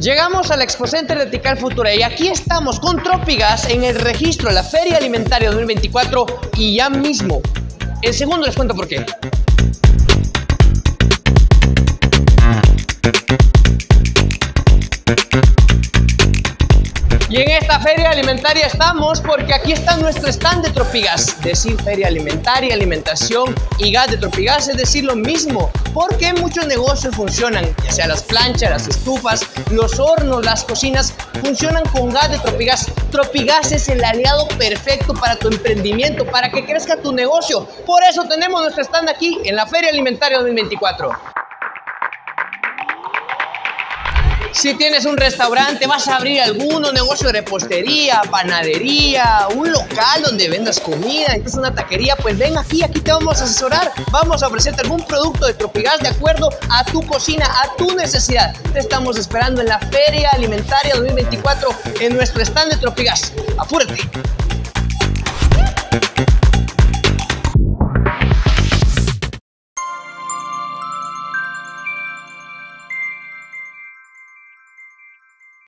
Llegamos al Expo Center de Tical Futura y aquí estamos con Tropigas en el registro de la Feria Alimentaria 2024 y ya mismo. En segundo les cuento por qué. Y en esta feria alimentaria estamos porque aquí está nuestro stand de Tropigas. Decir feria alimentaria, alimentación y gas de Tropigas es decir lo mismo, porque muchos negocios funcionan, ya sea las planchas, las estufas, los hornos, las cocinas, funcionan con gas de Tropigas. Tropigas es el aliado perfecto para tu emprendimiento, para que crezca tu negocio. Por eso tenemos nuestro stand aquí en la Feria Alimentaria 2024. Si tienes un restaurante, vas a abrir alguno, negocio de repostería, panadería, un local donde vendas comida, incluso una taquería, pues ven aquí, aquí te vamos a asesorar. Vamos a ofrecerte algún producto de Tropigas de acuerdo a tu cocina, a tu necesidad. Te estamos esperando en la Feria Alimentaria 2024 en nuestro stand de Tropigas. ¡Apúrate!